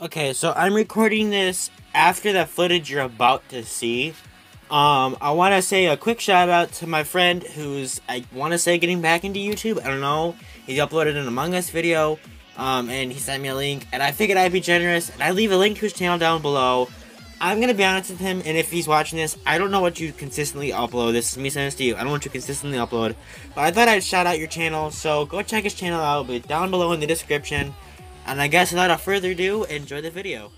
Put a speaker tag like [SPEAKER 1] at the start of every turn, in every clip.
[SPEAKER 1] Okay, so I'm recording this after the footage you're about to see. Um, I want to say a quick shout out to my friend who's, I want to say, getting back into YouTube. I don't know. He uploaded an Among Us video, um, and he sent me a link, and I figured I'd be generous, and I leave a link to his channel down below. I'm gonna be honest with him, and if he's watching this, I don't know what you consistently upload. This is me saying this to you. I don't want you to consistently upload, but I thought I'd shout out your channel, so go check his channel out. It'll be down below in the description. And I guess without further ado, enjoy the video.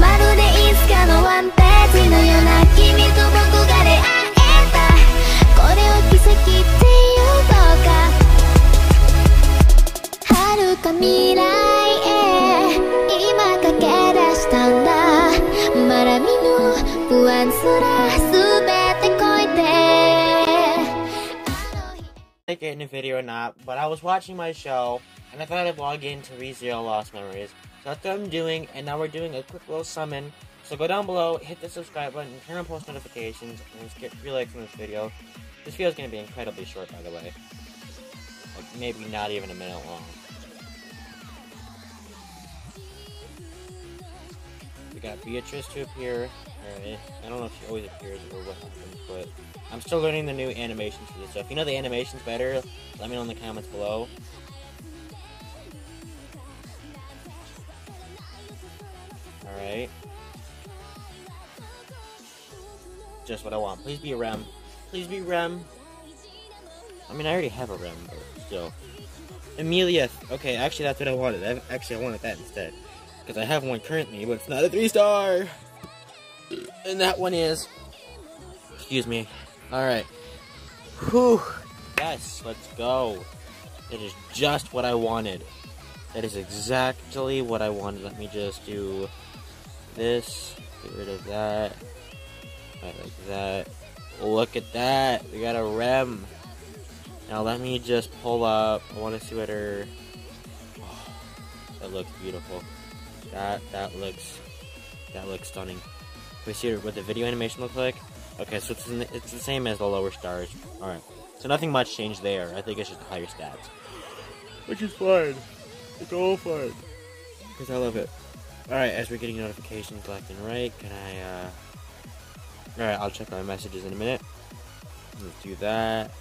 [SPEAKER 2] まるでい
[SPEAKER 1] It in a video or not, but I was watching my show, and I thought I'd log in to ReZero Lost Memories. So that's what I'm doing, and now we're doing a quick little summon. So go down below, hit the subscribe button, turn on post notifications, and get three likes on this video. This video is going to be incredibly short, by the way. Like, maybe not even a minute long. We got Beatrice to appear. Alright. I don't know if she always appears or what happens, but I'm still learning the new animations for this. So if you know the animations better, let me know in the comments below. Alright. Just what I want. Please be a Rem. Please be Rem. I mean, I already have a Rem, but still. Emilia. Okay, actually, that's what I wanted. I, actually, I wanted that instead. Because I have one currently, but it's not a three star. And that one is. Excuse me. Alright. Whew. Yes, let's go. It is just what I wanted. That is exactly what I wanted. Let me just do this. Get rid of that. Right, like that. Look at that. We got a Rem. Now let me just pull up. I want to see what her. Oh, that looks beautiful. That that looks that looks stunning. We see what the video animation looks like? Okay, so it's the, it's the same as the lower stars. All right, so nothing much changed there. I think it's just higher stats, which is fine. It's all fine because I love it. All right, as we're getting notifications left and right, can I? uh... All right, I'll check my messages in a minute. Let's do that.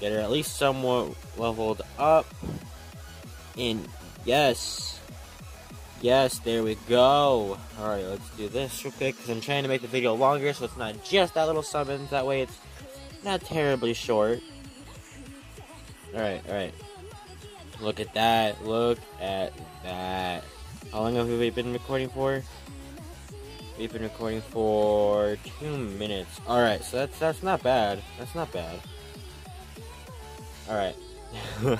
[SPEAKER 1] Get her at least somewhat leveled up. And yes. Yes, there we go. Alright, let's do this real quick because I'm trying to make the video longer so it's not just that little summons. That way it's not terribly short. Alright, alright. Look at that. Look at that. How long have we been recording for? We've been recording for two minutes. Alright, so that's that's not bad. That's not bad. Alright.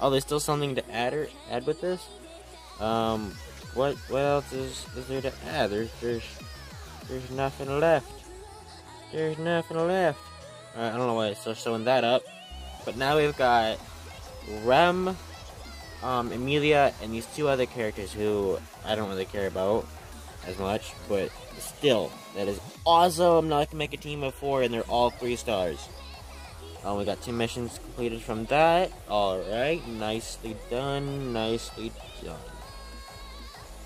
[SPEAKER 1] oh, there's still something to add or add with this? Um what what else is, is there to add? There's there's there's nothing left. There's nothing left. I don't know why it's still showing that up. But now we've got Rem, um, Emilia, and these two other characters who I don't really care about as much, but still, that is awesome. Now I can make a team of four, and they're all three stars. Um, we got two missions completed from that. Alright, nicely done, nicely done.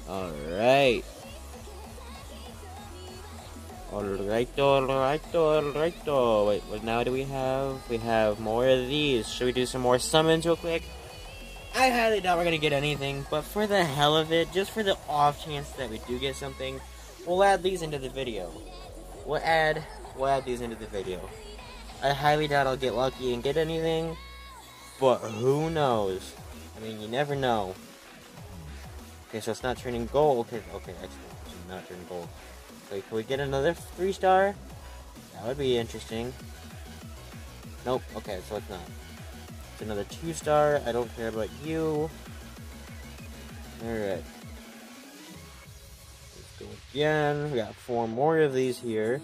[SPEAKER 1] Alright. Alright, alright, alright. Wait, what now do we have? We have more of these. Should we do some more summons real quick? I highly doubt we're gonna get anything, but for the hell of it, just for the off chance that we do get something, we'll add these into the video. We'll add, we'll add these into the video. I highly doubt I'll get lucky and get anything, but who knows? I mean, you never know. Okay, so it's not turning gold. Okay, okay, excellent. It's not turning gold. Okay, can we get another three star? That would be interesting. Nope. Okay, so it's not. It's another two star. I don't care about you. Alright. Let's go again. We got four more of these here.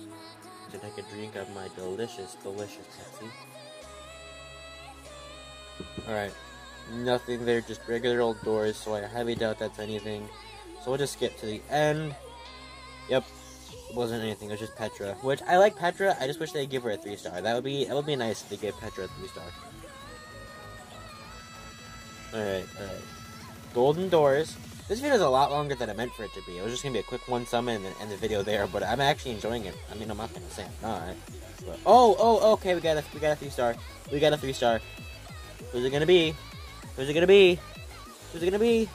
[SPEAKER 1] To take a drink of my delicious, delicious Pepsi. Alright. Nothing there, just regular old doors, so I highly doubt that's anything. So we'll just skip to the end. Yep. It wasn't anything, it was just Petra. Which I like Petra, I just wish they'd give her a three star. That would be that would be nice if they gave Petra a three star. Alright, alright. golden doors. This video is a lot longer than I meant for it to be. It was just gonna be a quick one summon and, and the video there, but I'm actually enjoying it. I mean, I'm not gonna say I'm not. But, oh, oh, okay, we got a we got a three star. We got a three star. Who's it gonna be? Who's it gonna be? Who's it gonna be?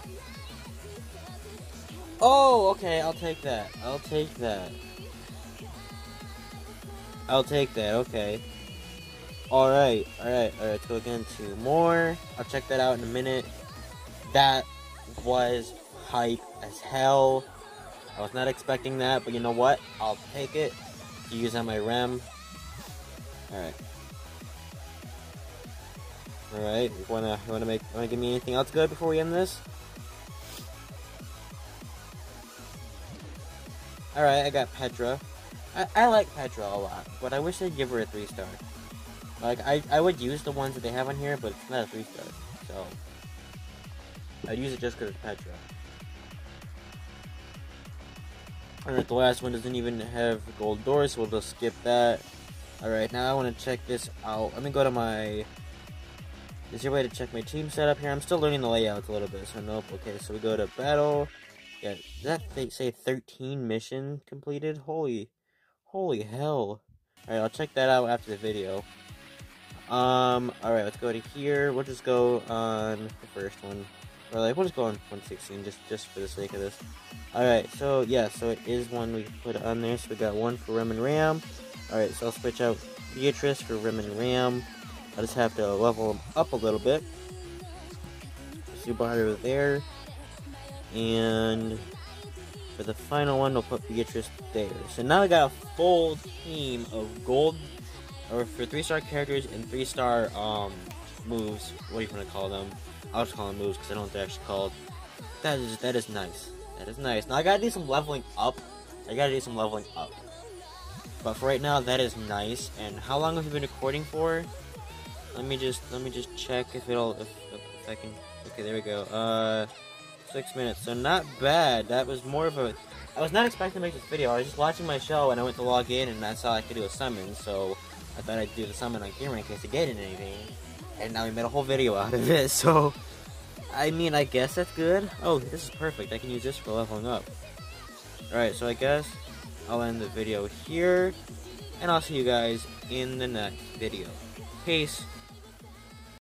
[SPEAKER 1] Oh, okay, I'll take that. I'll take that. I'll take that, okay. Alright, alright, alright, let's go again to more. I'll check that out in a minute. That was hype as hell. I was not expecting that, but you know what? I'll take it. Use on my Rem. Alright. Alright, you wanna you wanna make wanna give me anything else good before we end this? Alright, I got Petra. I, I like Petra a lot, but I wish they'd give her a 3 star. Like, I, I would use the ones that they have on here, but it's not a 3 star, so... I'd use it just because it's Petra. Alright, the last one doesn't even have gold doors, so we'll just skip that. Alright, now I want to check this out. Let me go to my... Is a way to check my team setup here? I'm still learning the layouts a little bit, so nope. Okay, so we go to battle. Yeah, that they say 13 mission completed? Holy, holy hell. Alright, I'll check that out after the video. Um, alright, let's go to here. We'll just go on the first one. Or like, we'll just go on 116 just, just for the sake of this. Alright, so yeah, so it is one we put on there. So we got one for Rem and Ram. Alright, so I'll switch out Beatrice for Rem and Ram. I just have to level them up a little bit. Subaru there. And for the final one, we'll put Beatrice there. So now I got a full team of gold, or for three star characters and three star um, moves. What do you want to call them? I'll just call them moves because I don't know what they're actually called. That is that is nice. That is nice. Now I gotta do some leveling up. I gotta do some leveling up. But for right now, that is nice. And how long have you been recording for? Let me just let me just check if it'll if, if I can. Okay, there we go. Uh, six minutes. So not bad. That was more of a. I was not expecting to make this video. I was just watching my show and I went to log in and I saw I could do a summon. So I thought I'd do the summon on camera in case I get in anything. And now we made a whole video out of it. So I mean, I guess that's good. Oh, this is perfect. I can use this for leveling up. Alright, so I guess I'll end the video here. And I'll see you guys in the next video. Peace.